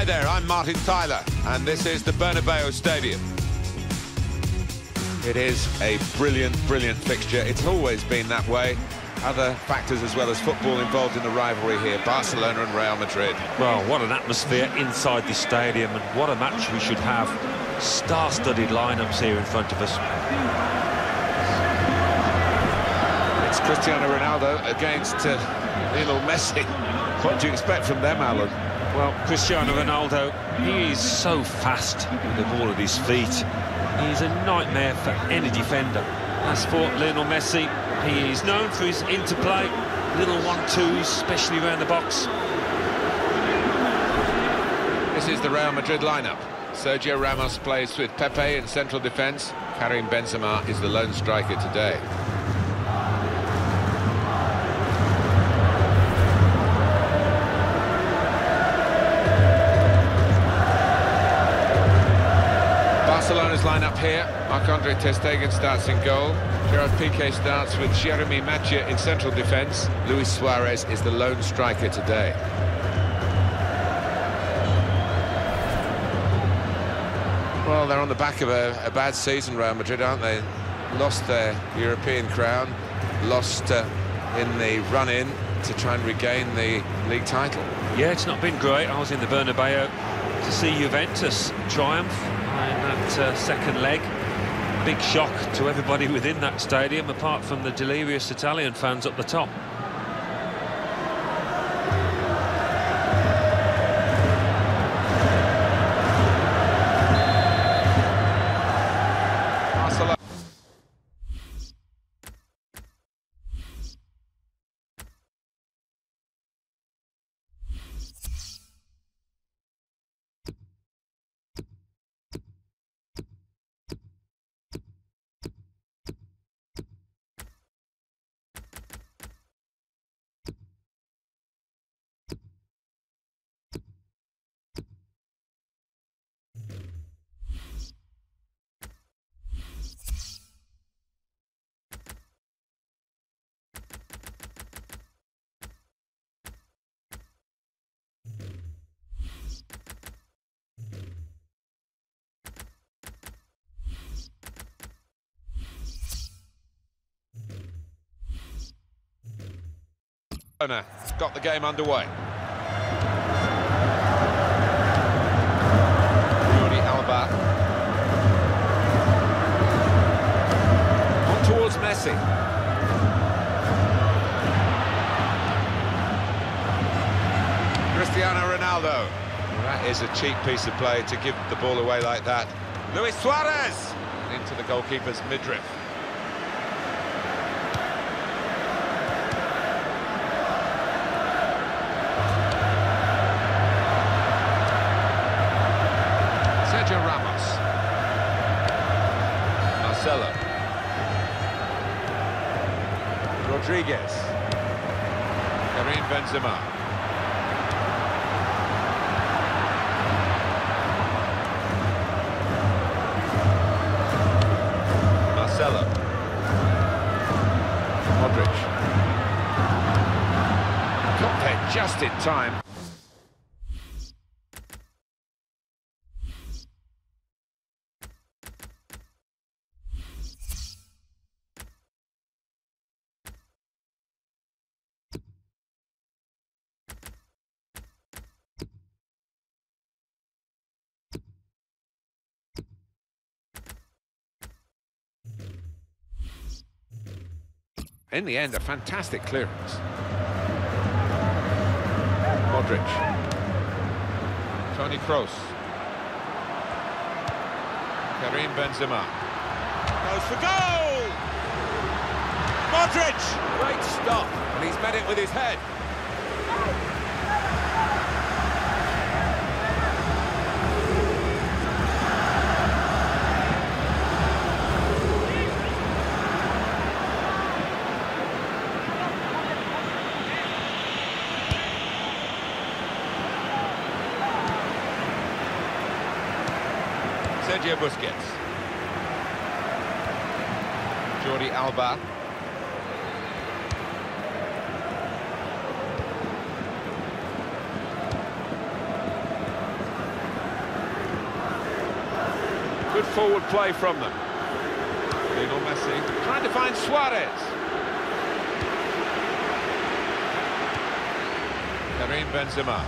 Hi there, I'm Martin Tyler, and this is the Bernabeu Stadium. It is a brilliant, brilliant fixture. It's always been that way. Other factors as well as football involved in the rivalry here, Barcelona and Real Madrid. Well, what an atmosphere inside this stadium, and what a match we should have. Star-studded lineups here in front of us. It's Cristiano Ronaldo against uh, Lionel Messi. What do you expect from them, Alan? Well, Cristiano Ronaldo, he is so fast with the ball at his feet. He's a nightmare for any defender. As for Lionel Messi, he is known for his interplay, little one-twos, especially around the box. This is the Real Madrid lineup. Sergio Ramos plays with Pepe in central defence. Karim Benzema is the lone striker today. Here. Marc-Andre Ter Stegen starts in goal. Gerard Piqué starts with Jeremy Mathieu in central defence. Luis Suarez is the lone striker today. Well, they're on the back of a, a bad season, Real Madrid, aren't they? Lost their European crown, lost uh, in the run-in to try and regain the league title. Yeah, it's not been great. I was in the Bernabeu to see Juventus triumph in that uh, second leg. Big shock to everybody within that stadium, apart from the delirious Italian fans up the top. Barcelona. Barcelona got the game underway. Jordi Alba. On towards Messi. Cristiano Ronaldo. That is a cheap piece of play to give the ball away like that. Luis Suarez into the goalkeeper's midriff. Benzema. Marcelo. Modric. Got there just in time. In the end, a fantastic clearance. Modric. Toni Kroos. Karim Benzema. Goes for goal! Modric! Great stop, and he's met it with his head. Sergio Busquets. Jordi Alba. Good forward play from them. Lionel Messi trying to find Suarez. Karim Benzema.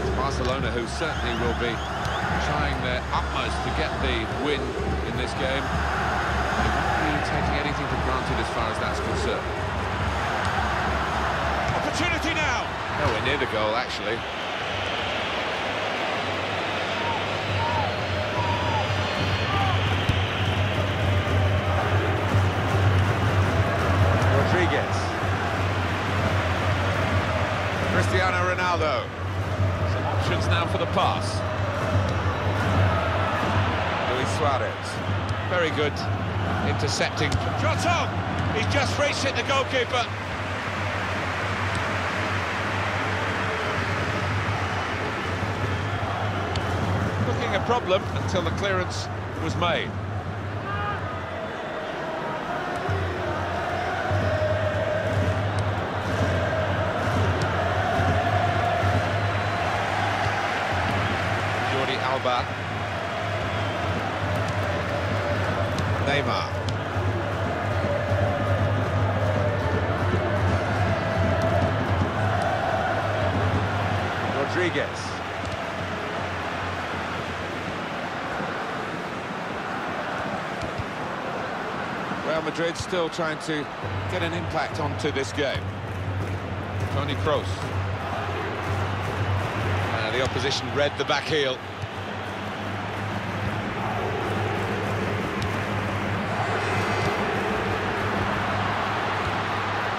It's Barcelona who certainly will be trying their utmost to get the win in this game. They won't be taking anything for granted as far as that's concerned. Opportunity now! Nowhere near the goal, actually. Very good intercepting. On! He's just reached it, the goalkeeper. Looking a problem until the clearance was made. Madrid still trying to get an impact onto this game. Toni Kroos. Uh, the opposition read the back heel.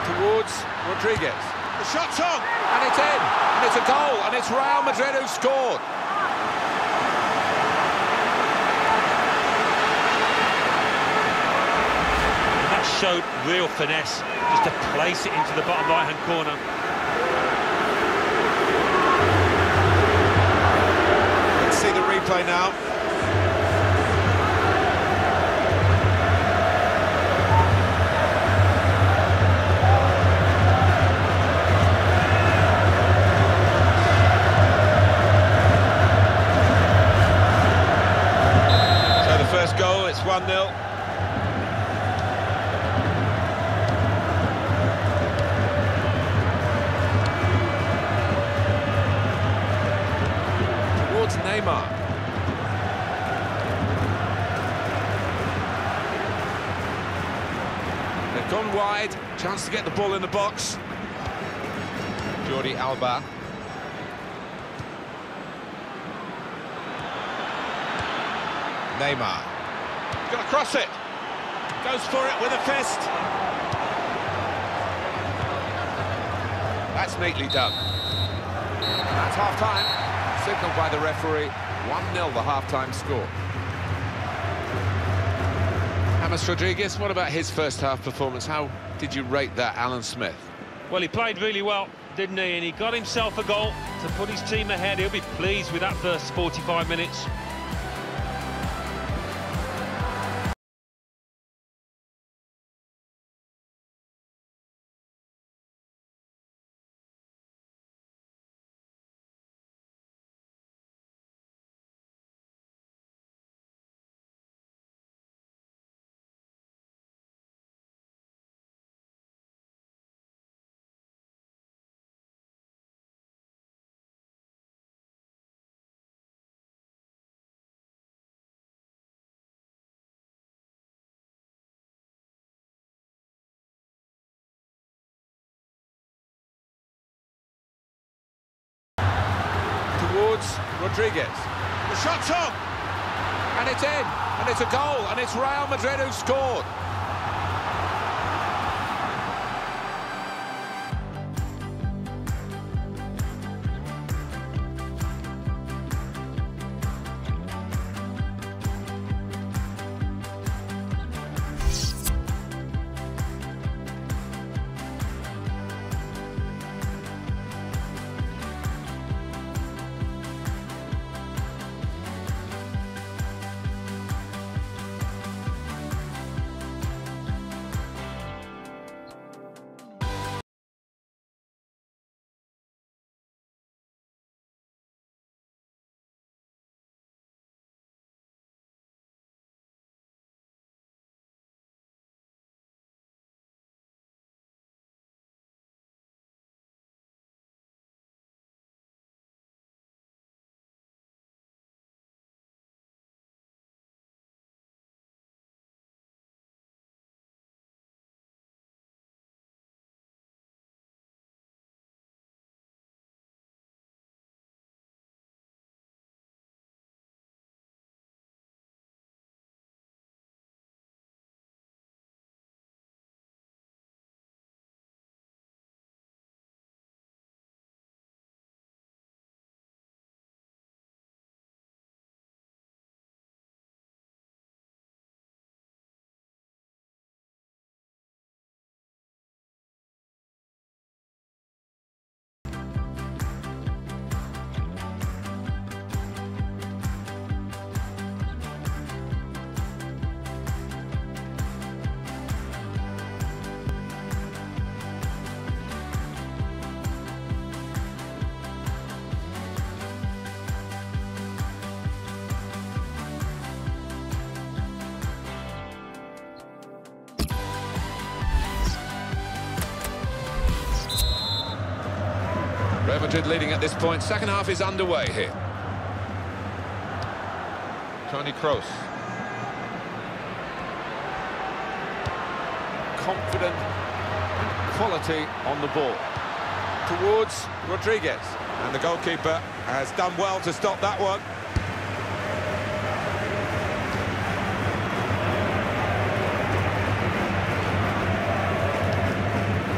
Towards Rodriguez. The shot's on! And it's in, and it's a goal, and it's Real Madrid who scored. Showed real finesse, just to place it into the bottom right-hand corner. Chance to get the ball in the box. Jordi Alba. Neymar. Gonna cross it. Goes for it with a fist. That's neatly done. That's half-time. Signalled by the referee. 1-0 the half-time score. James Rodriguez, what about his first half performance? How did you rate that, Alan Smith? Well, he played really well, didn't he? And he got himself a goal to put his team ahead. He'll be pleased with that first 45 minutes. Towards Rodriguez. The shot's on. And it's in, and it's a goal, and it's Real Madrid who scored. Madrid leading at this point. Second half is underway here. Toni Kroos. Confident quality on the ball. Towards Rodriguez. And the goalkeeper has done well to stop that one.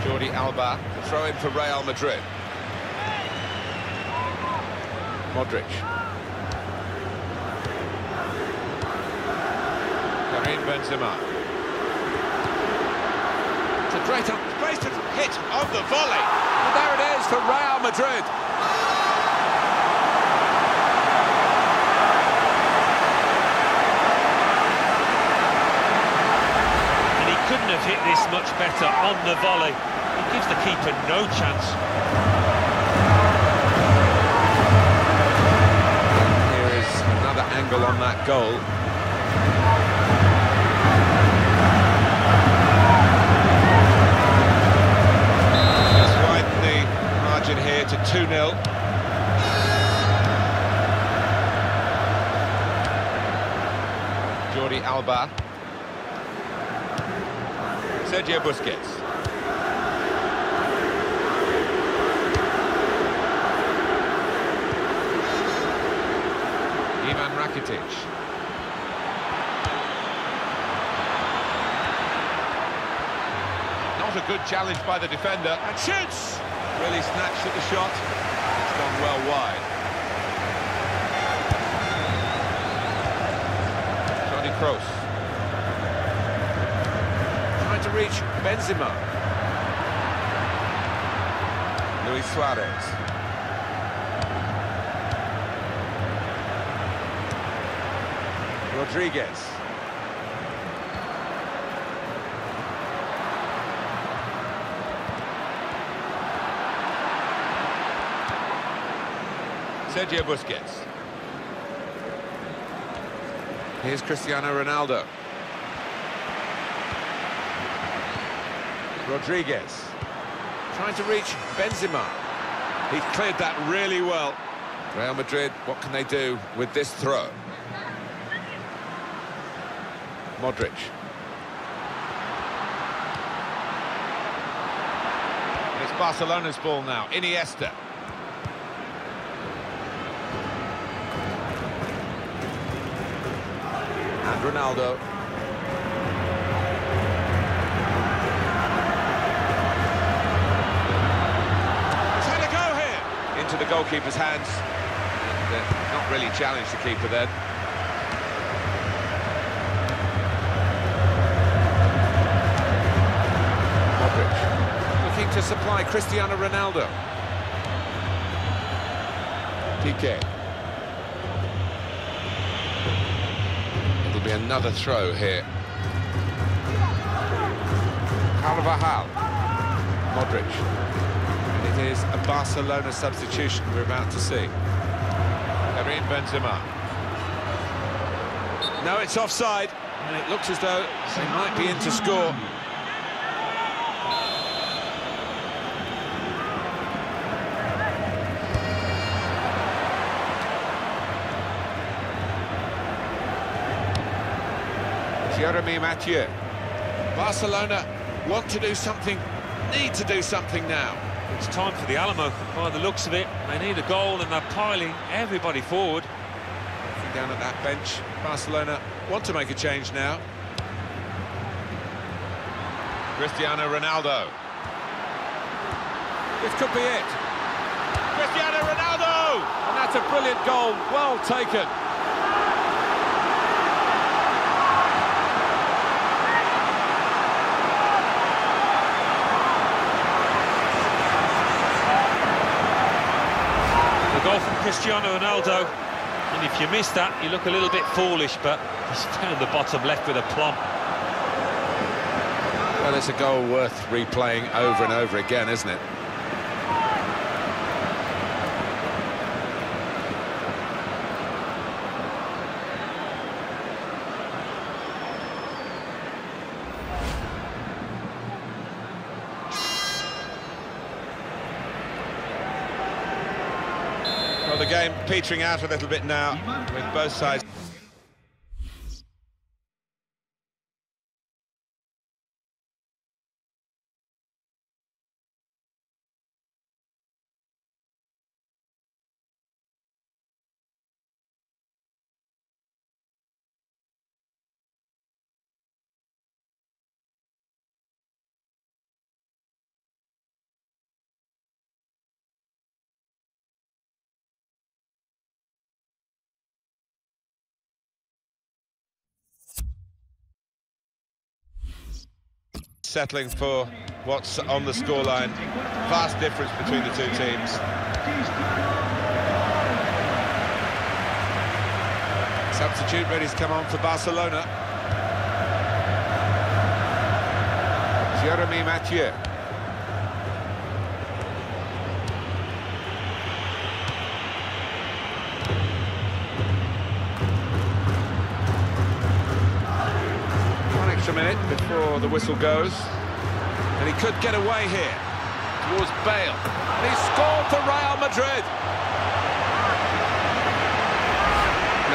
Jordi Alba, throw in for Real Madrid. Modric. Karim Benzema. It's a great, great hit of the volley. And there it is for Real Madrid. And he couldn't have hit this much better on the volley. He gives the keeper no chance. Angle on that goal. Let's widen the margin here to 2-0. Jordi Alba. Sergio Busquets. Ivan Rakitic. Not a good challenge by the defender. And shoots! Really snatched at the shot. It's gone well wide. Toni Kroos. Trying to reach Benzema. Luis Suarez. Rodriguez. Sergio Busquets. Here's Cristiano Ronaldo. Rodriguez. Trying to reach Benzema. He's cleared that really well. Real Madrid, what can they do with this throw? Modric. And it's Barcelona's ball now. Iniesta. And Ronaldo. He's had a go here. Into the goalkeeper's hands. And, uh, not really challenged the keeper then. Supply Cristiano Ronaldo. Piqué. It'll be another throw here. Carvajal. Modric. And it is a Barcelona substitution we're about to see. Karim Benzema. No, it's offside, and it looks as though they might be in to score. Jeremy Mathieu. Barcelona want to do something, need to do something now. It's time for the Alamo. By the looks of it, they need a goal and they're piling everybody forward. Down at that bench, Barcelona want to make a change now. Cristiano Ronaldo. This could be it. Cristiano Ronaldo! And that's a brilliant goal, well taken. The goal from Cristiano Ronaldo. And if you miss that, you look a little bit foolish, but he's found the bottom left with a plump. Well, it's a goal worth replaying over and over again, isn't it? game petering out a little bit now with both sides. Settling for what's on the scoreline. Vast difference between the two teams. Substitute ready to come on for Barcelona. Jeremy Mathieu. Extra minute before the whistle goes. And he could get away here towards Bale. And he scored for Real Madrid.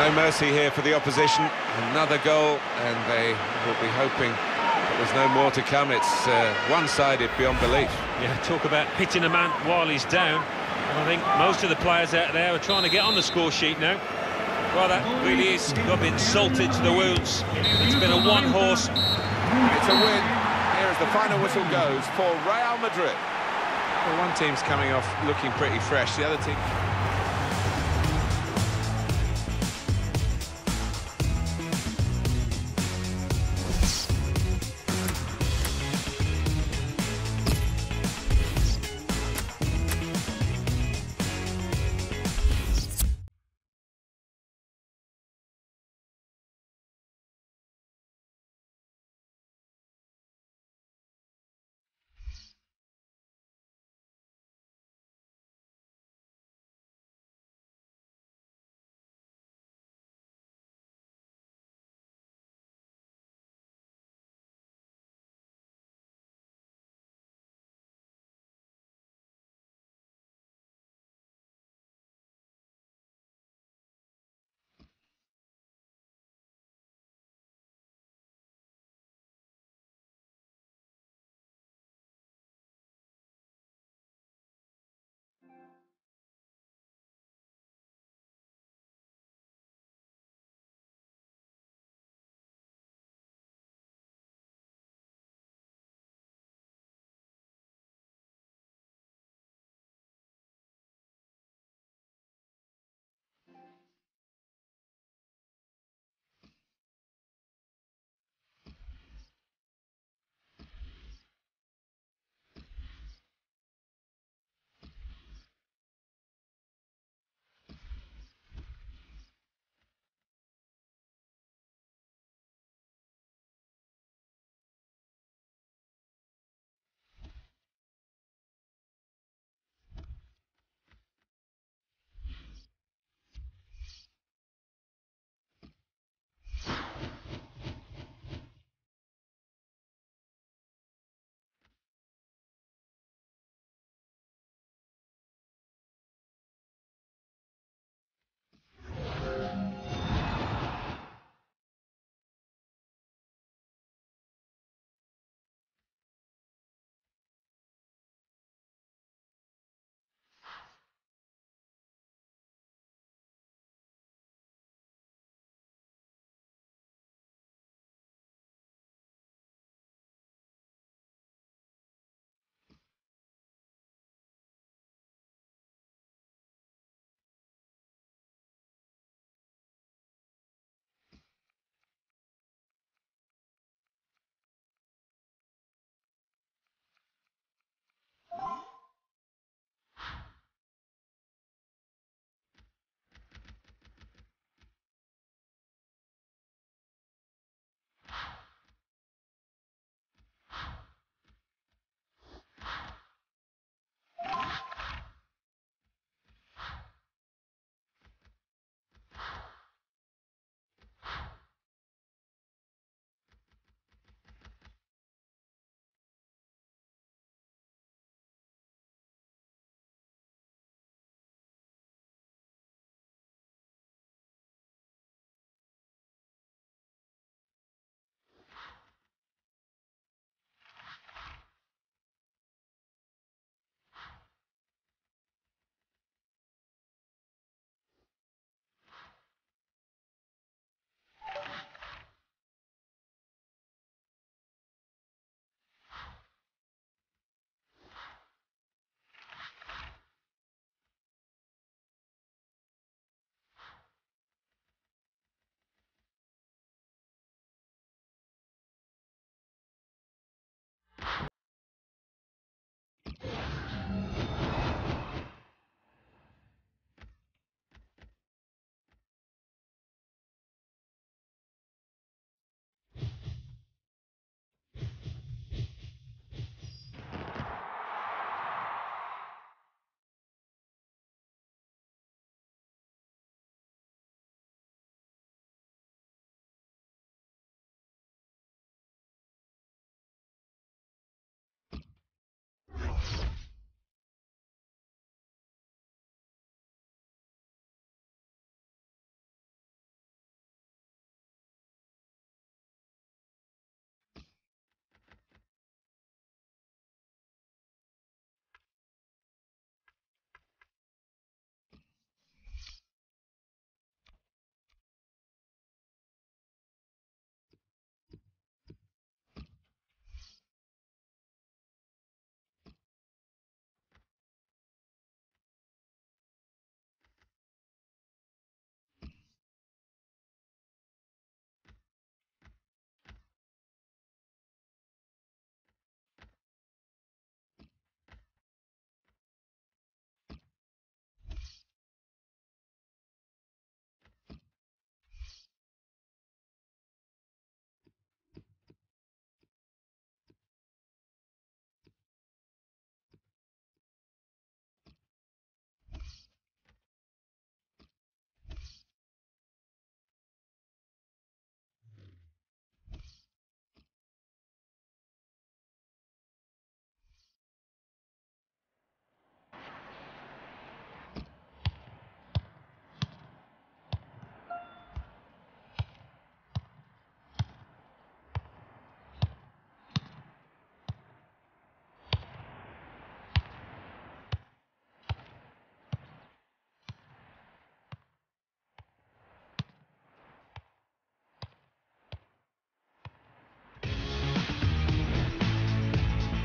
No mercy here for the opposition. Another goal, and they will be hoping that there's no more to come. It's uh, one-sided beyond belief. Yeah, talk about hitting a man while he's down. I think most of the players out there are trying to get on the score sheet now. Well, that really is got been salted to the wounds. It's been a one-horse. It's a win. Here as the final whistle goes for Real Madrid. Well, one team's coming off looking pretty fresh. The other team...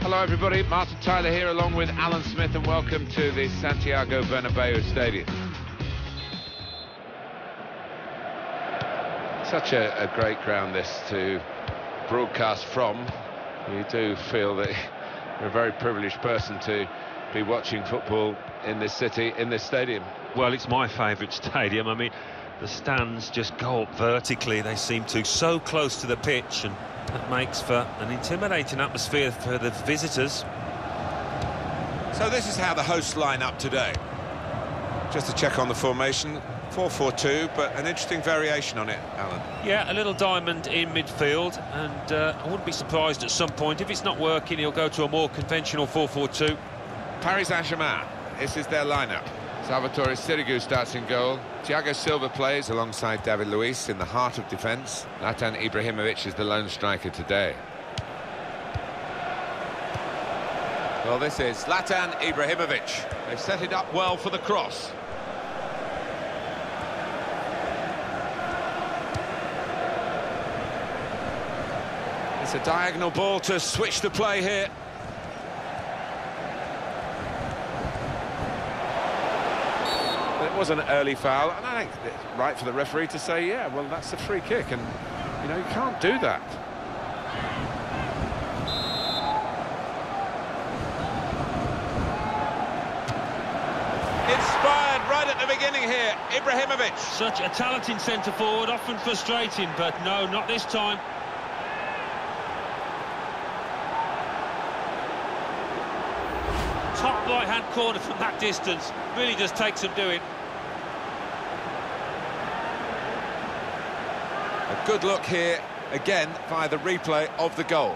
Hello everybody, Martin Tyler here along with Alan Smith and welcome to the Santiago Bernabeu Stadium. Such a, a great ground this to broadcast from. You do feel that you're a very privileged person to be watching football in this city, in this stadium. Well, it's my favourite stadium. I mean, the stands just go up vertically. They seem to so close to the pitch, and that makes for an intimidating atmosphere for the visitors. So this is how the hosts line up today. Just to check on the formation, 4-4-2, but an interesting variation on it, Alan. Yeah, a little diamond in midfield, and uh, I wouldn't be surprised at some point. If it's not working, he'll go to a more conventional 4-4-2. Paris Saint-Germain, this is their lineup. Salvatore Sirigu starts in goal. Thiago Silva plays alongside David Luiz in the heart of defence. Zlatan Ibrahimovic is the lone striker today. Well, this is Zlatan Ibrahimovic. They've set it up well for the cross. It's a diagonal ball to switch the play here. Was an early foul, and I think it's right for the referee to say, yeah, well, that's a free kick, and, you know, you can't do that. Inspired right at the beginning here, Ibrahimovic. Such a talented centre forward, often frustrating, but no, not this time. Top right-hand corner from that distance really just takes some doing. Good look here, again, via the replay of the goal.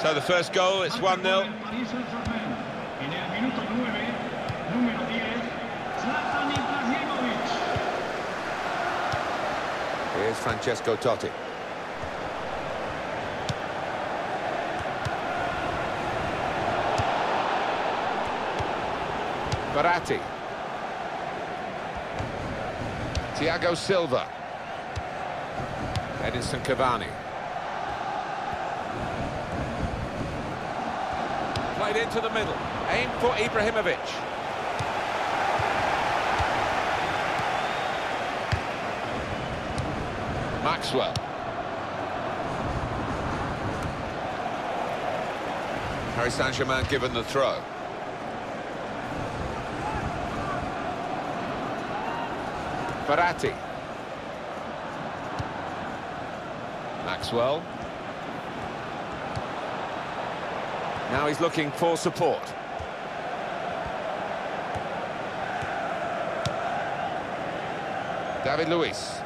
So the first goal, it's 1-0. Francesco Totti. Verratti. Thiago Silva. Edinson Cavani. Played into the middle. Aim for Ibrahimovic. Maxwell. Paris Saint-Germain given the throw. Verratti. Maxwell. Now he's looking for support. David Luiz.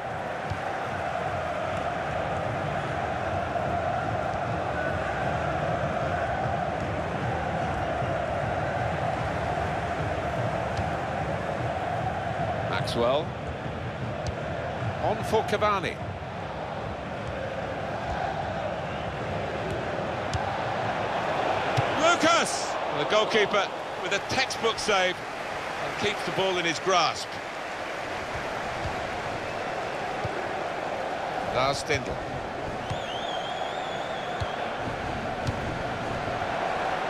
Maxwell. On for Cavani. Lucas! The goalkeeper with a textbook save and keeps the ball in his grasp. Lars Stindl.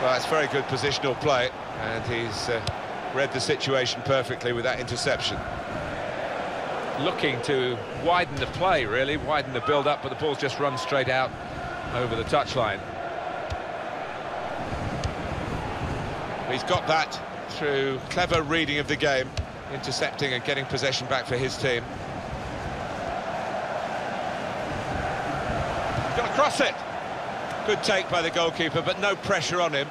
Well, it's very good positional play, and he's uh, read the situation perfectly with that interception. Looking to widen the play, really, widen the build-up, but the ball's just run straight out over the touchline. He's got that through clever reading of the game, intercepting and getting possession back for his team. Got to cross it. Good take by the goalkeeper, but no pressure on him.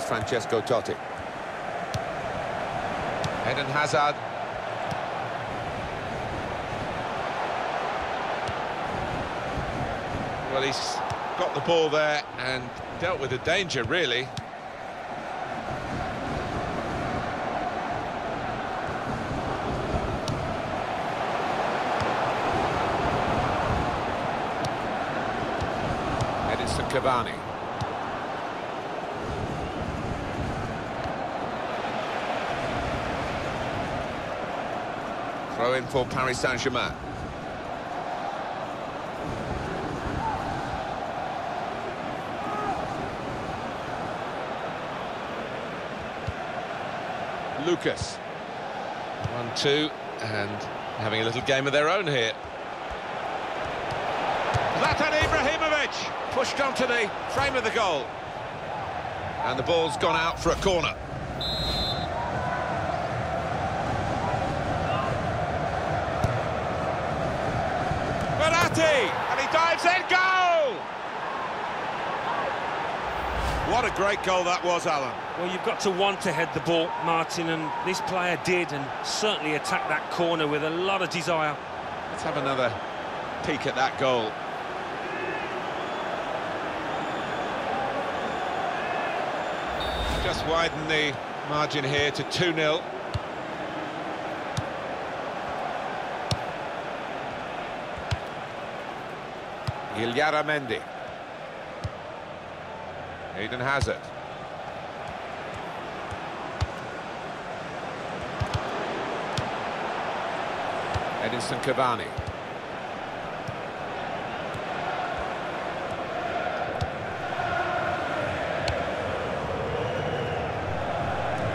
is Francesco Totti. Eden Hazard. Well, he's got the ball there and dealt with the danger, really. Edinson Cavani. Throw in for Paris Saint-Germain. Lucas. One, two, and having a little game of their own here. Zlatan Ibrahimovic pushed onto the frame of the goal. And the ball's gone out for a corner. Verratti, and he dives in, goal! What a great goal that was, Alan. Well, you've got to want to head the ball, Martin, and this player did, and certainly attacked that corner with a lot of desire. Let's have another peek at that goal. Just widen the margin here to 2-0. Mendy. Eden Hazard. Edinson Cavani.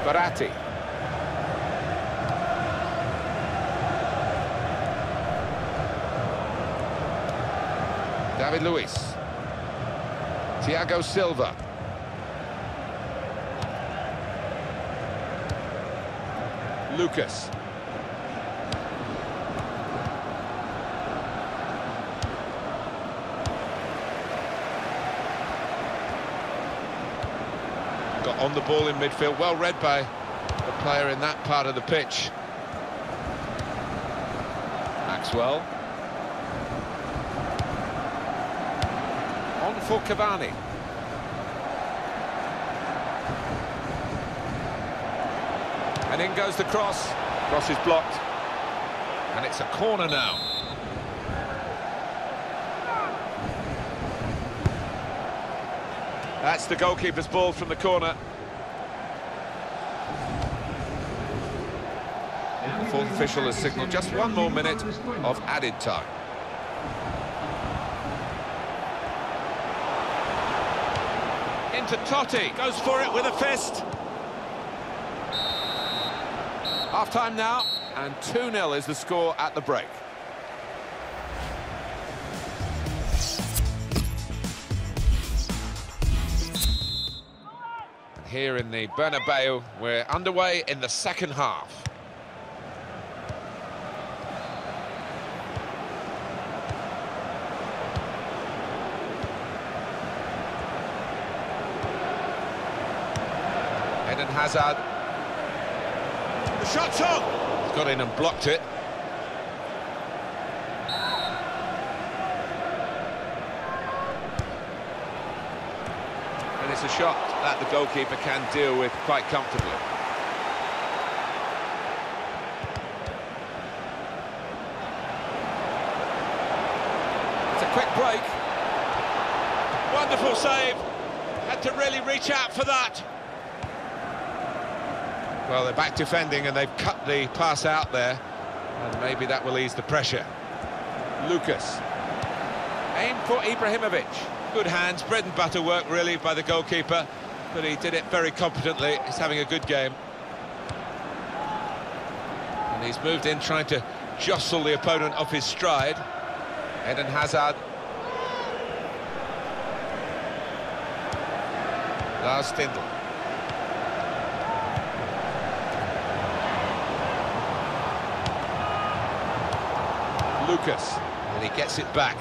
Verratti. David Luiz. Thiago Silva. Lucas. Got on the ball in midfield, well read by the player in that part of the pitch. Maxwell. On for Cavani. And in goes the cross. Cross is blocked. And it's a corner now. That's the goalkeeper's ball from the corner. The fourth official has signalled just one more minute of added time. Into Totti, goes for it with a fist. Half-time now, and 2-0 is the score at the break. And Here in the Bernabeu, we're underway in the second half. Eden Hazard. Shot's on! He's got in and blocked it. And it's a shot that the goalkeeper can deal with quite comfortably. It's a quick break. Wonderful save. Had to really reach out for that. Well, they're back defending and they've cut the pass out there. And maybe that will ease the pressure. Lucas. Aim for Ibrahimovic. Good hands, bread and butter work really by the goalkeeper, but he did it very competently. He's having a good game. And he's moved in trying to jostle the opponent off his stride. Eden Hazard. Lars Stindl. Lucas, and he gets it back.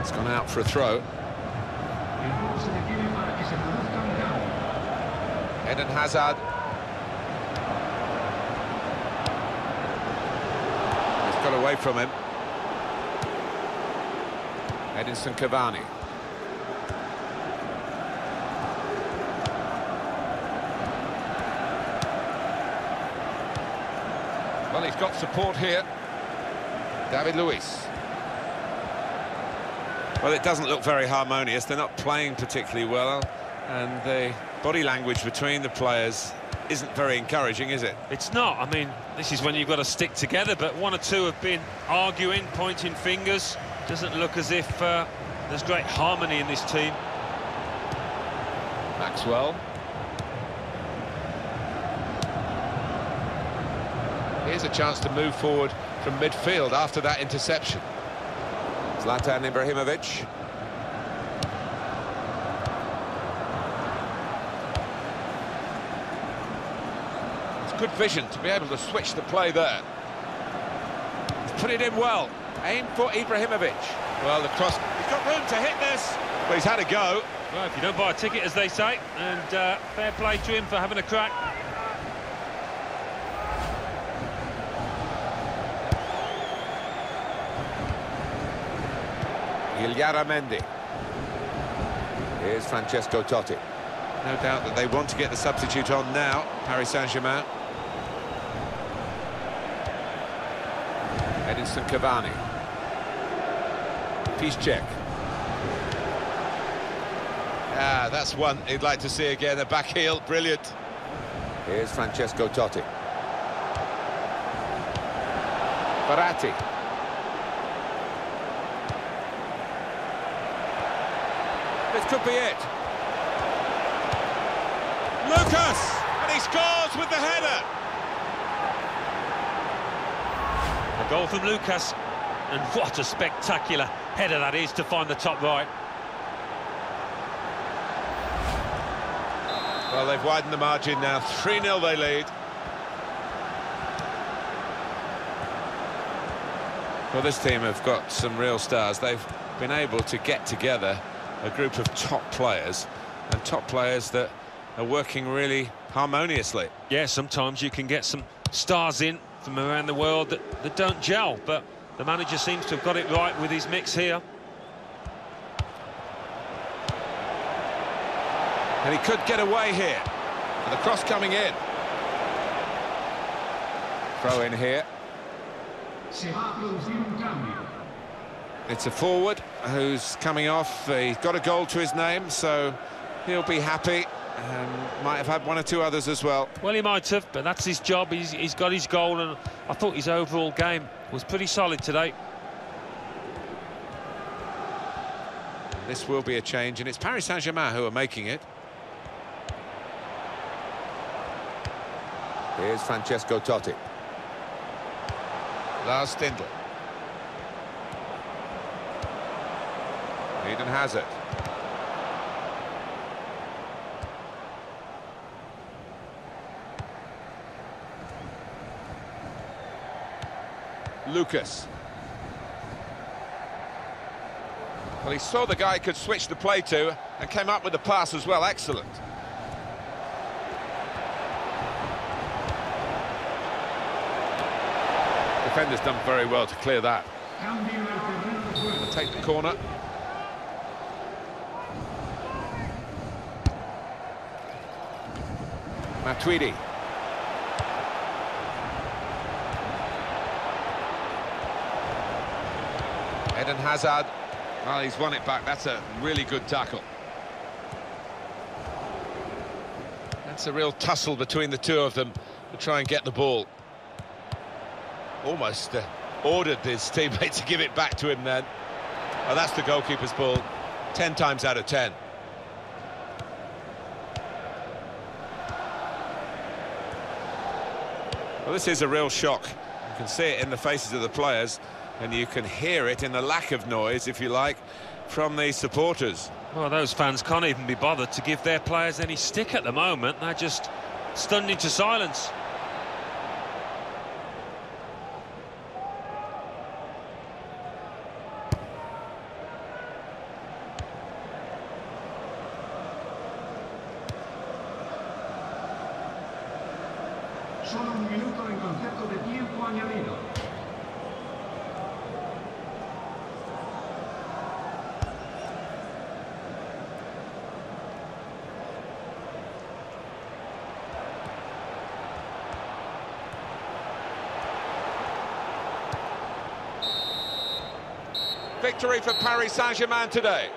It's gone out for a throw. Eden Hazard. He's got away from him. Edinson Cavani. Well, he's got support here. David Luiz. Well, it doesn't look very harmonious. They're not playing particularly well, and the body language between the players isn't very encouraging, is it? It's not. I mean, this is when you've got to stick together, but one or two have been arguing, pointing fingers. Doesn't look as if uh, there's great harmony in this team. Maxwell. Here's a chance to move forward from midfield after that interception. Zlatan Ibrahimovic. It's good vision to be able to switch the play there. Put it in well. Aim for Ibrahimovic. Well, the cross... He's got room to hit this. But he's had a go. Well, if you don't buy a ticket, as they say, and uh, fair play to him for having a crack. Illarramendi. Here's Francesco Totti. No doubt that they want to get the substitute on now, Paris Saint-Germain. Edinson Cavani. Piszczek. Ah, that's one he'd like to see again, a back heel, brilliant. Here's Francesco Totti. Verratti. Could be it. Lucas! And he scores with the header! A goal from Lucas, and what a spectacular header that is to find the top right. Well, they've widened the margin now. 3-0 they lead. Well, this team have got some real stars. They've been able to get together a group of top players, and top players that are working really harmoniously. Yeah, sometimes you can get some stars in from around the world that, that don't gel, but the manager seems to have got it right with his mix here. And he could get away here. And the cross coming in. Throw in here. It's a forward who's coming off. He's got a goal to his name, so he'll be happy. Um, might have had one or two others as well. Well, he might have, but that's his job. He's, he's got his goal, and I thought his overall game was pretty solid today. This will be a change, and it's Paris Saint-Germain who are making it. Here's Francesco Totti. Lars Stindl. Eden Hazard. Lucas. Well, he saw the guy could switch the play to and came up with the pass as well. Excellent. Defender's done very well to clear that. Take the corner. Matuidi. Eden Hazard. Well, he's won it back. That's a really good tackle. That's a real tussle between the two of them to try and get the ball. Almost uh, ordered his teammate to give it back to him then. Oh, that's the goalkeeper's ball. Ten times out of ten. Well, this is a real shock. You can see it in the faces of the players, and you can hear it in the lack of noise, if you like, from the supporters. Well, those fans can't even be bothered to give their players any stick at the moment. They're just stunned into silence. Victory for Paris Saint-Germain today.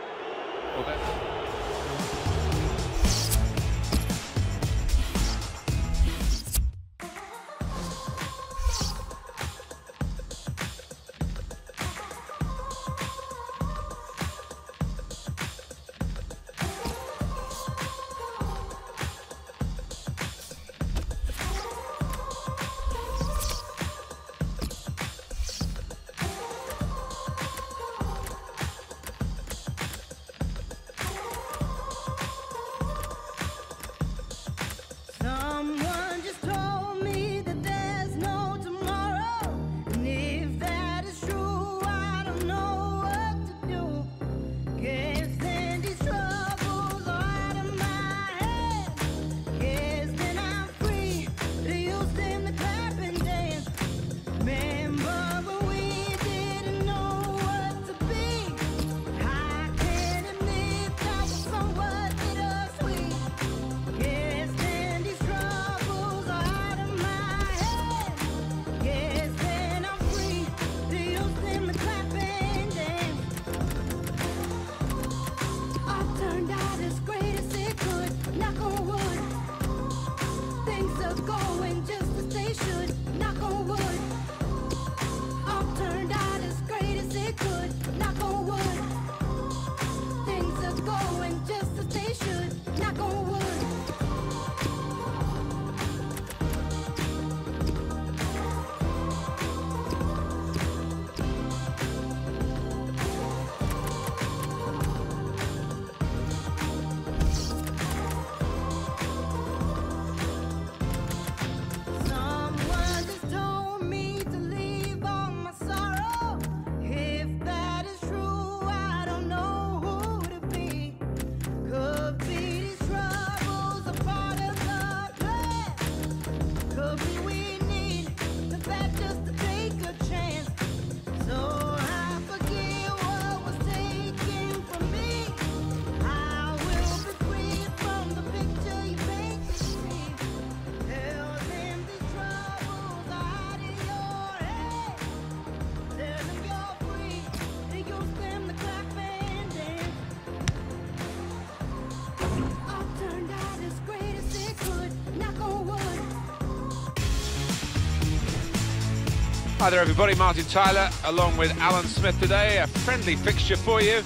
There, everybody. Martin Tyler, along with Alan Smith today. A friendly fixture for you,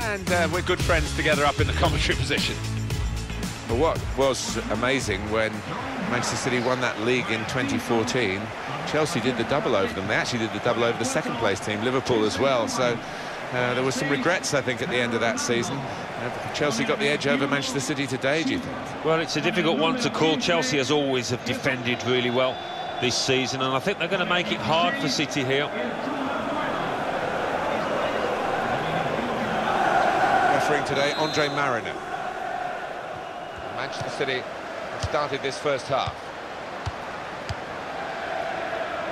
and uh, we're good friends together up in the commentary position. But what was amazing when Manchester City won that league in 2014, Chelsea did the double over them. They actually did the double over the second place team, Liverpool as well. So uh, there was some regrets, I think, at the end of that season. Uh, Chelsea got the edge over Manchester City today, do you think? Well, it's a difficult one to call. Chelsea, as always, have defended really well this season, and I think they're going to make it hard for City here. Refereeing today, Andre Marriner. Manchester City have started this first half.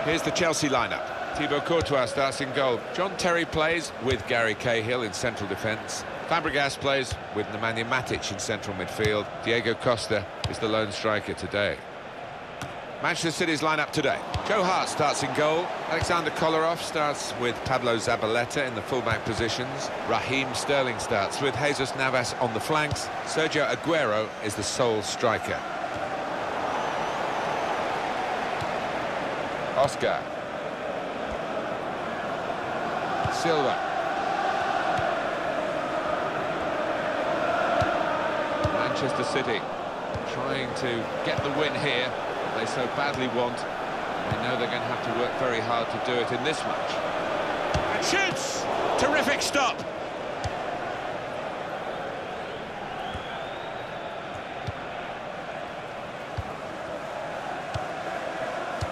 Here's the Chelsea lineup. Thibaut Courtois starts in goal. John Terry plays with Gary Cahill in central defence. Fabregas plays with Nemanja Matic in central midfield. Diego Costa is the lone striker today. Manchester City's lineup today. Joe Hart starts in goal. Alexander Kolarov starts with Pablo Zabaleta in the fullback positions. Raheem Sterling starts with Jesus Navas on the flanks. Sergio Aguero is the sole striker. Oscar. Silva. Manchester City trying to get the win here they so badly want. They know they're going to have to work very hard to do it in this match. And shoots! Terrific stop!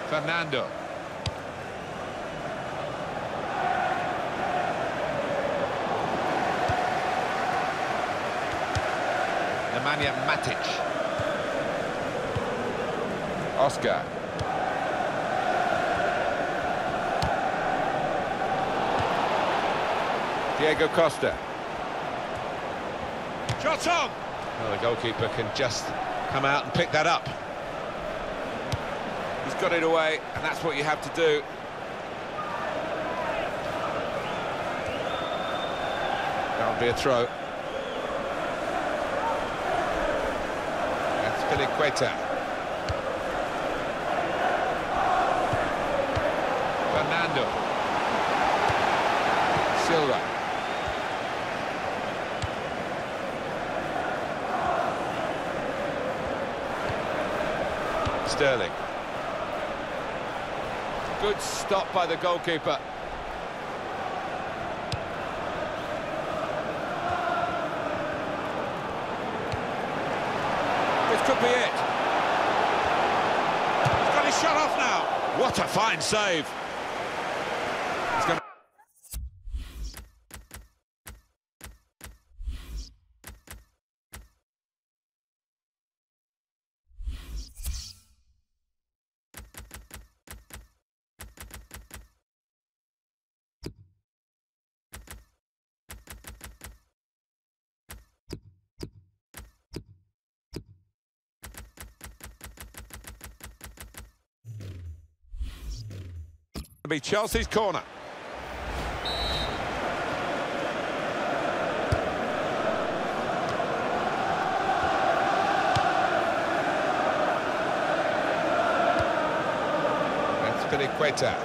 Fernando. Nemanja Matic. Oscar. Diego Costa. Shot on! Well, the goalkeeper can just come out and pick that up. He's got it away, and that's what you have to do. That'll be a throw. That's Piliqueta. Fernando. Silva. Sterling. Good by the goalkeeper. This could be it. He's got his shot off now. What a fine save. To be Chelsea's corner. That's Piliqueta.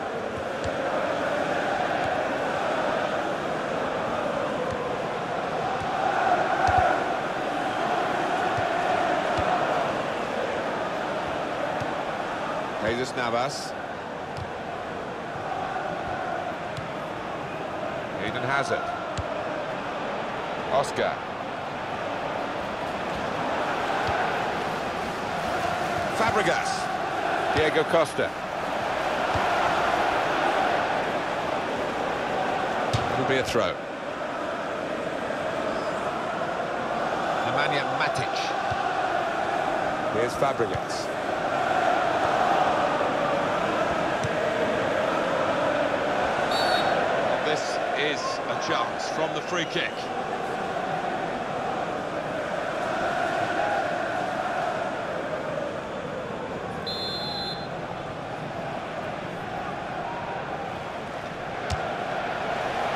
Jesus Navas. Eden Hazard. Oscar. Fabregas. Diego Costa. It'll be a throw. Nemanja Matic. Here's Fabregas. This is chance from the free kick.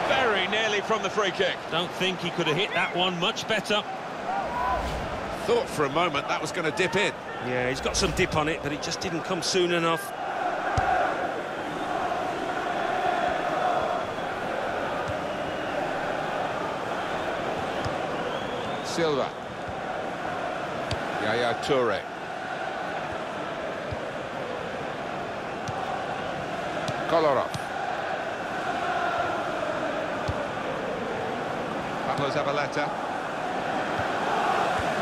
Very nearly from the free kick. Don't think he could have hit that one much better. Thought for a moment that was going to dip in. Yeah, he's got some dip on it, but it just didn't come soon enough. Silva. Yaya Toure. Kolarov. Pablo Zabaleta.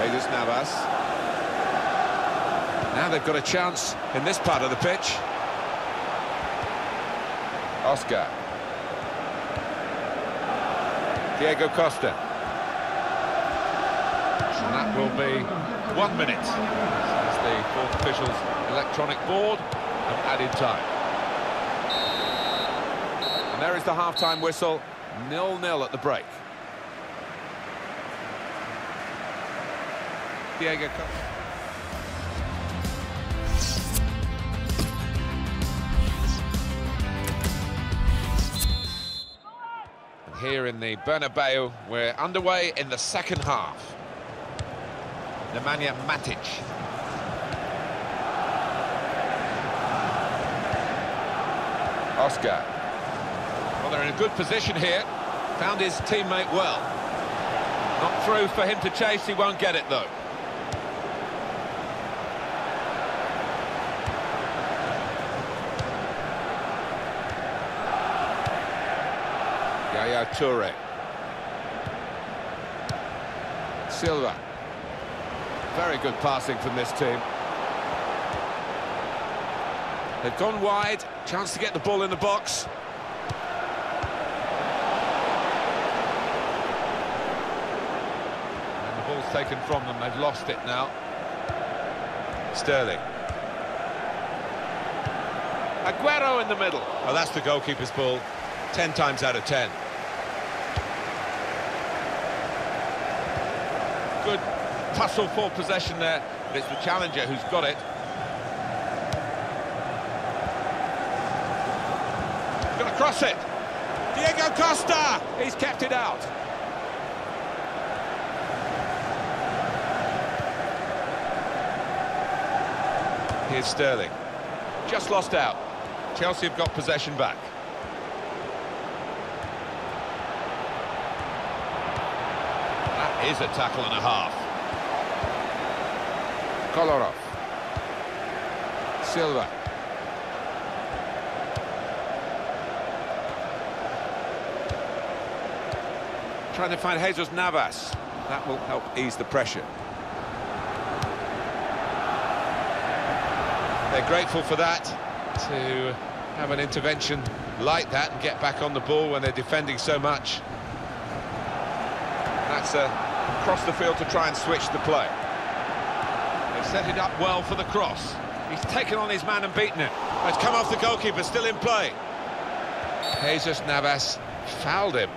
Jesus Navas. Now they've got a chance in this part of the pitch. Oscar. Diego Costa. And that will be one minute, says the fourth official's electronic board of added time. And there is the half-time whistle, nil-nil at the break. Diego here in the Bernabeu, we're underway in the second half. Nemanja Matic. Oscar. Well, they're in a good position here. Found his teammate well. Not through for him to chase, he won't get it though. Yaya Toure. Silva. Very good passing from this team. They've gone wide, chance to get the ball in the box. And the ball's taken from them, they've lost it now. Sterling. Aguero in the middle. Oh, that's the goalkeeper's ball. Ten times out of ten. Good tussle for possession there, but it's the challenger who's got it. Going to cross it. Diego Costa, he's kept it out. Here's Sterling. Just lost out. Chelsea have got possession back. That is a tackle and a half. Kolarov. Silva. Trying to find Jesus Navas. That will help ease the pressure. They're grateful for that, to have an intervention like that and get back on the ball when they're defending so much. That's a cross the field to try and switch the play. Set it up well for the cross. He's taken on his man and beaten it. It's come off the goalkeeper, still in play. Jesus Navas fouled him.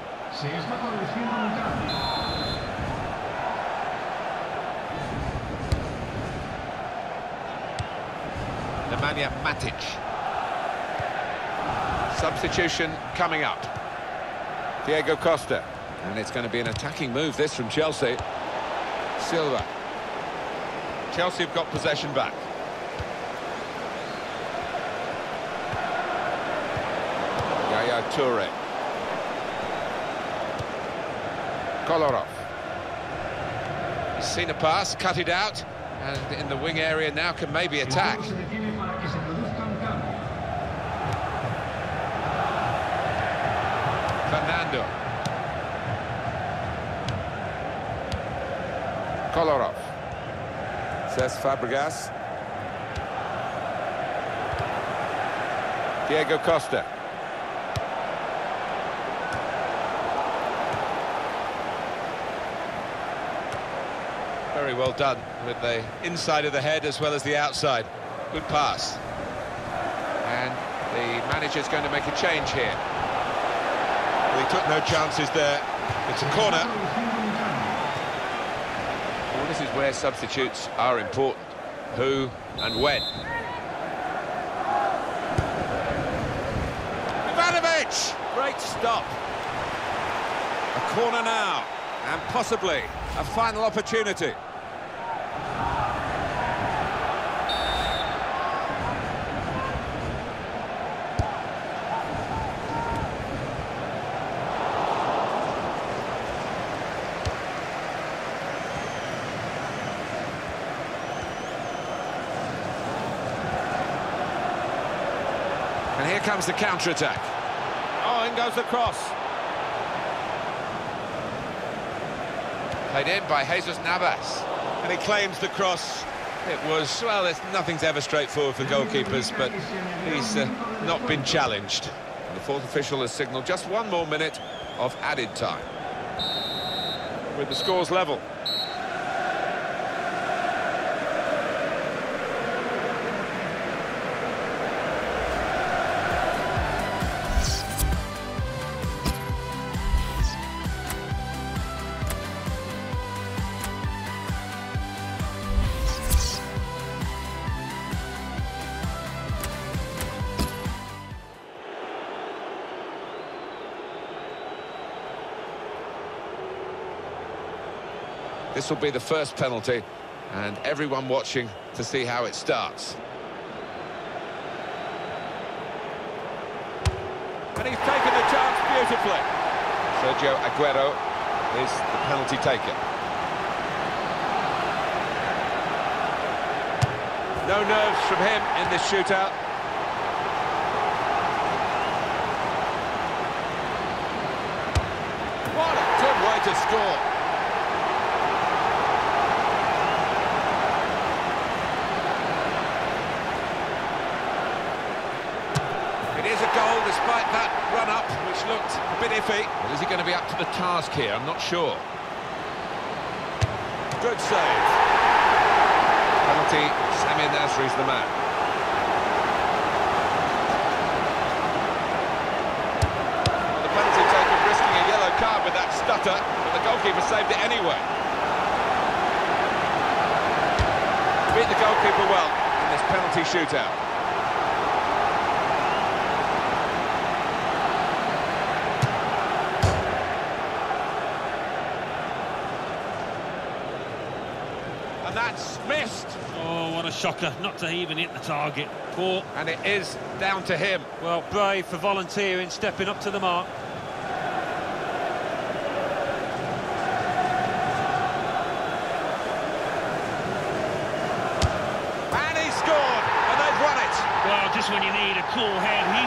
Nemanja Matic. Substitution coming up. Diego Costa. And it's going to be an attacking move, this, from Chelsea. Silva. Chelsea have got possession back. Yaya Toure. Kolarov. He's seen a pass, cut it out, and in the wing area now can maybe attack. Says Fabregas. Diego Costa. Very well done with the inside of the head as well as the outside. Good pass. And the manager's going to make a change here. Well, he took no chances there. It's a corner. Produciendo un cambio. Well, this is where substitutes are important. Who and when. Ivanovic! Great stop. A corner now, and possibly a final opportunity. Comes the counter-attack. Oh, in goes the cross. Played in by Jesus Navas. And he claims the cross. It was, well, it's, nothing's ever straightforward for goalkeepers, but he's uh, not been challenged. And the fourth official has signalled just one more minute of added time. With the scores level. This will be the first penalty, and everyone watching to see how it starts. And he's taken the chance beautifully. Sergio Aguero is the penalty taker. No nerves from him in this shootout. What a good way to score. It is a goal despite that run-up, which looked a bit iffy. Well, is he going to be up to the task here? I'm not sure. Good save. Penalty, Samir Nasri's the man. Well, the penalty taker risking a yellow card with that stutter, but the goalkeeper saved it anyway. Beat the goalkeeper well in this penalty shootout. And that's missed. Oh, what a a shocker not to even hit the target. Poor. And it is down to him. Well, brave for volunteering, stepping up to the mark. And he scored, and they've won it. Well, just when you need a cool head, he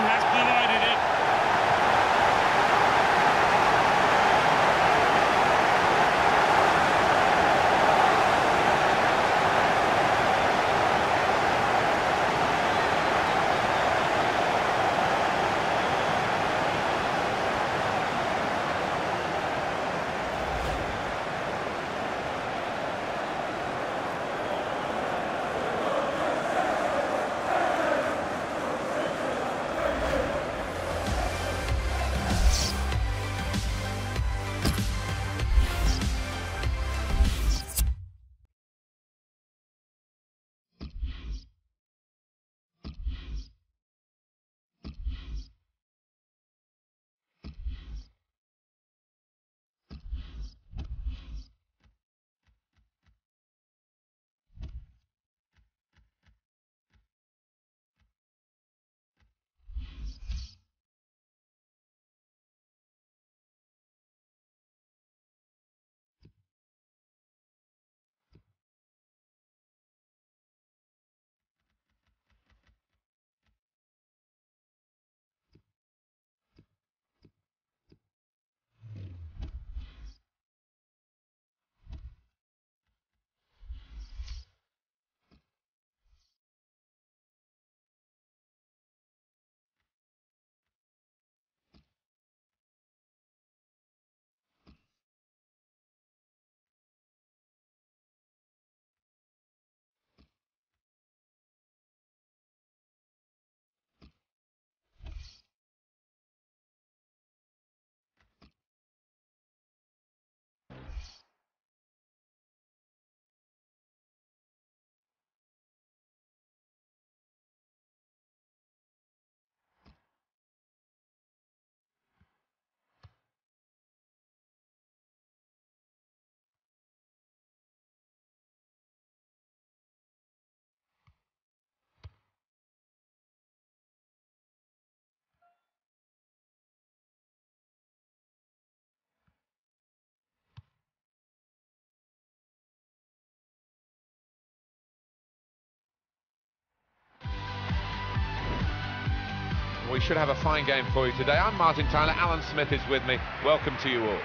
should have a fine game for you today. I'm Martin Tyler. Alan Smith is with me. Welcome to you all.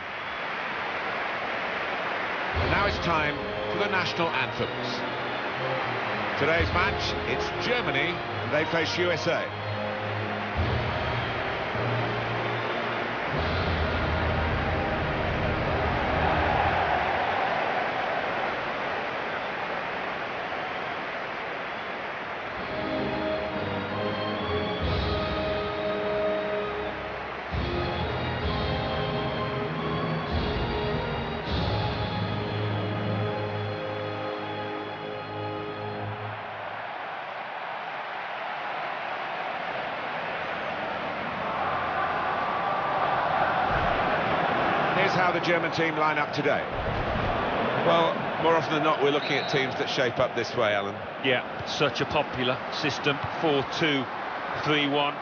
And now it's time for the national anthems. Today's match, it's Germany, and they face USA. German team line up today. Well, more often than not, we're looking at teams that shape up this way, Alan. Yeah, such a popular system, 4-2-3-1.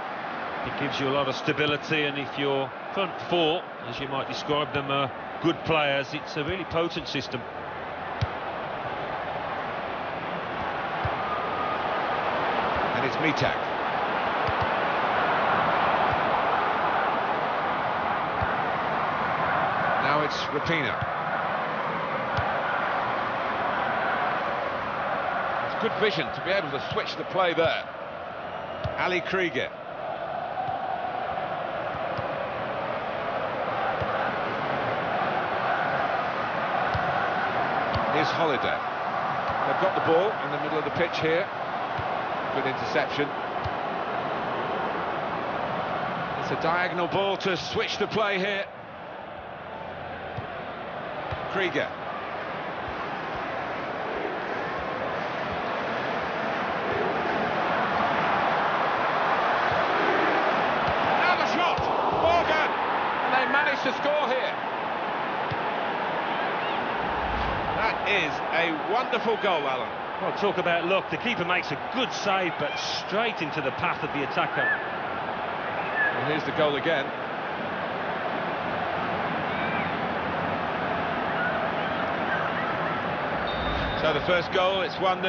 It gives you a lot of stability, and if your front four, as you might describe them, are good players, it's a really potent system. And it's Mitak. Now it's Rapinoe. It's good vision to be able to switch the play there. Ali Krieger. Here's Holiday. They've got the ball in the middle of the pitch here. Good interception. It's a diagonal ball to switch the play here. Krieger. Now the shot! Morgan! And they managed to score here. That is a wonderful goal, Alan. Well, talk about luck. The keeper makes a good save, but straight into the path of the attacker. And here's the goal again. The first goal, it's 1-0.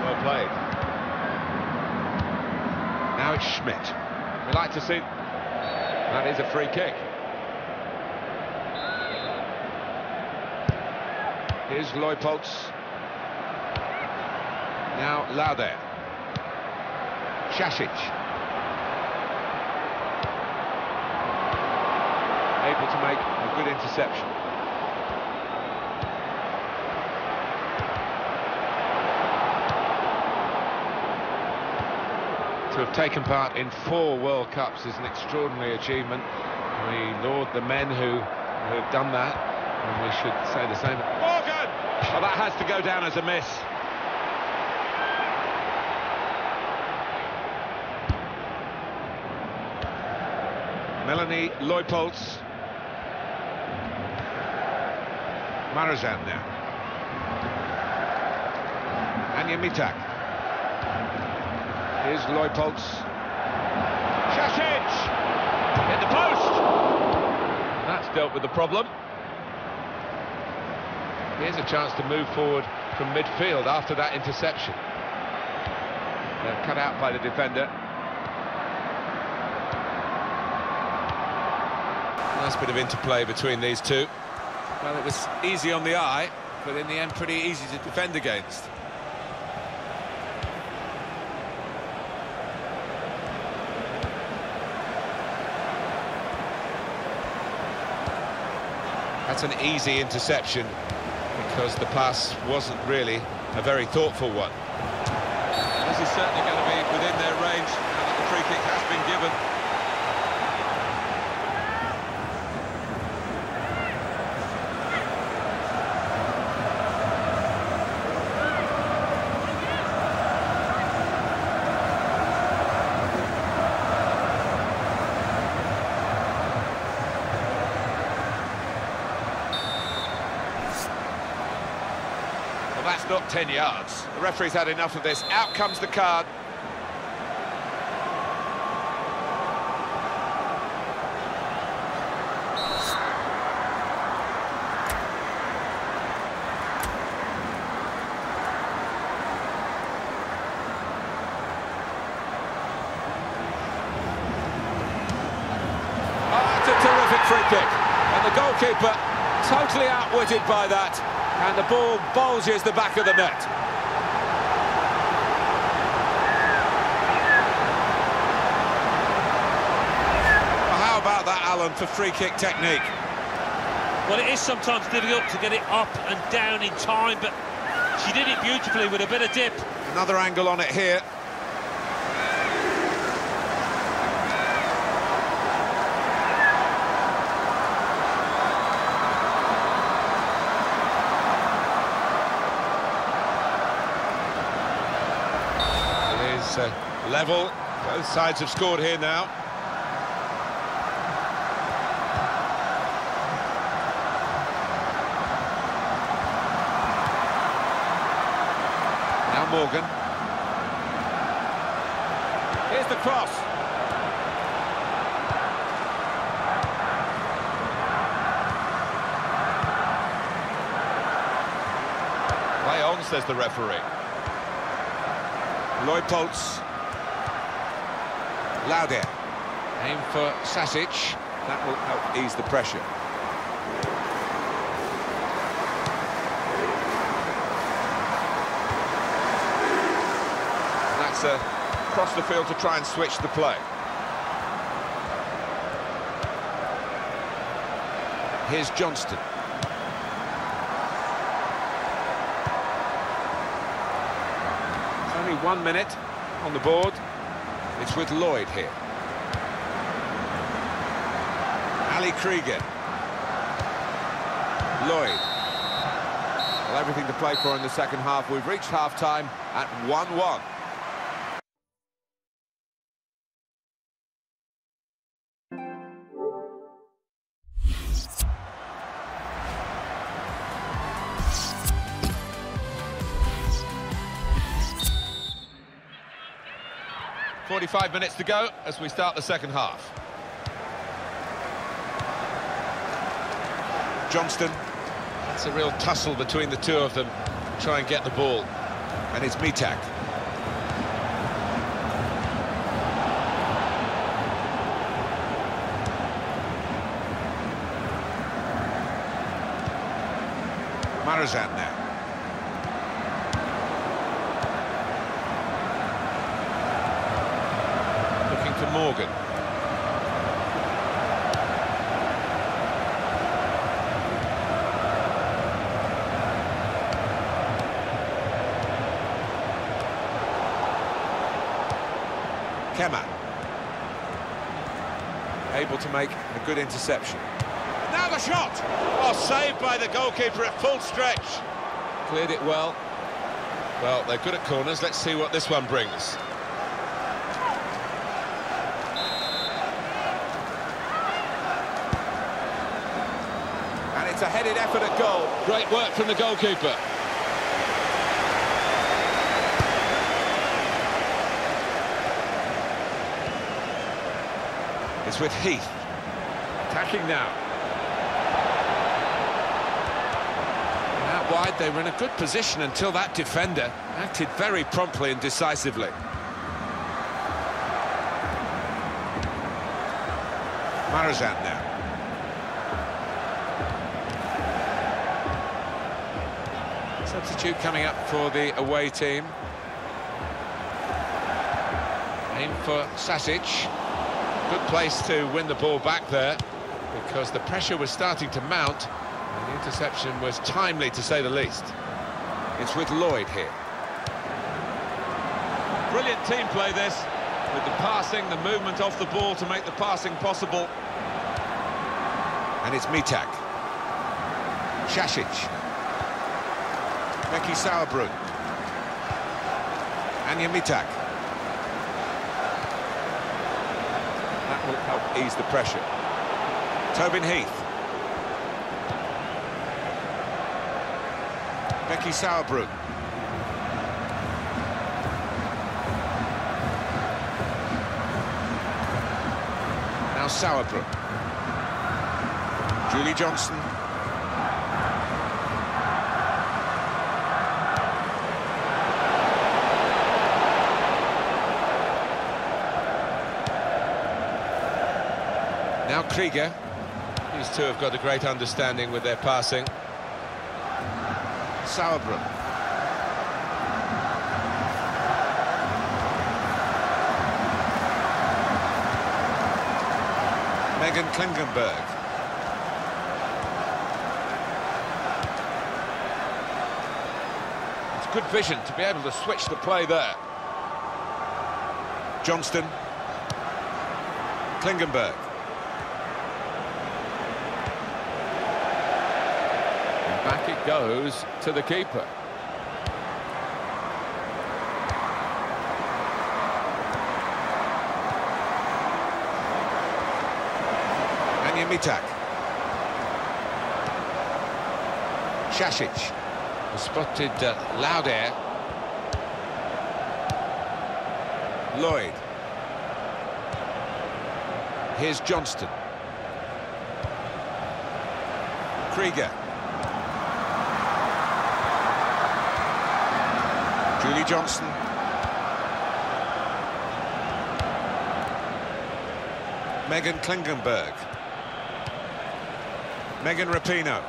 Well played. Now it's Schmidt. We like to see... That is a free kick. Here's Leupolz. Now Laudehr. Šašić. Able to make a good interception. Taken part in four World Cups is an extraordinary achievement. We laud the men who, who have done that, and we should say the same. Morgan! Well, that has to go down as a miss. Melanie Leupolz. Marozsán now. Anja Mittag. Here's Leupolz. Šašić! In the post! That's dealt with the problem. Here's a chance to move forward from midfield after that interception. They're cut out by the defender. Nice bit of interplay between these two. Well, it was easy on the eye, but in the end pretty easy to defend against. That's an easy interception because the pass wasn't really a very thoughtful one. This is certainly going to be within their range now that the free kick has been given. Well, 10 yards. The referee's had enough of this. Out comes the card. Ah, That's a terrific free kick. And the goalkeeper totally outwitted by that. And the ball bulges the back of the net. Well, how about that, Alan, for free kick technique? Well, it is sometimes difficult to get it up and down in time, but she did it beautifully with a bit of dip. Another angle on it here. It is uh, level. Both sides have scored here now. Now Morgan. Here's the cross. Play on, says the referee. Leupolz. Laudehr. Aim for Šašić. That will help ease the pressure. That's a cross the field to try and switch the play. Here's Johnston. It's only one minute on the board. It's with Lloyd here. Ali Krieger. Lloyd. Well, everything to play for in the second half. We've reached half-time at 1-1. 45 minutes to go as we start the second half. Johnston, It's a real tussle between the two of them. Try and get the ball. and it's Mittag. Marozsán now. Looking for Morgan. Kemme. Able to make a good interception. Now the shot! Oh, saved by the goalkeeper at full stretch. Cleared it well. Well, they're good at corners. Let's see what this one brings. And it's a headed effort at goal. Great work from the goalkeeper. It's with Heath. Attacking now. Out wide, they were in a good position until that defender acted very promptly and decisively. Marozsán now. Substitute coming up for the away team. Aim for Šašić. Good place to win the ball back there because the pressure was starting to mount and the interception was timely to say the least. It's with Lloyd here. Brilliant team play this, with the passing, the movement off the ball to make the passing possible. And it's Mittag. Šašić. Becky Sauerbrunn. Anja Mittag. That will help ease the pressure. Tobin Heath. Becky Sauerbrunn. Now Sauerbrunn. Julie Johnston. Now Krieger. These two have got a great understanding with their passing. Sauerbrunn. Meghan Klingenberg. It's good vision to be able to switch the play there. Johnston. Klingenberg. And back it goes to the keeper. Anja Mittag. Šašić. Spotted uh, Laudehr. Lloyd. Here's Johnston. Krieger. Julie Johnston. Meghan Klingenberg. Megan Rapinoe.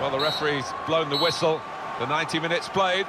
Well, the referee's blown the whistle. The 90 minutes played.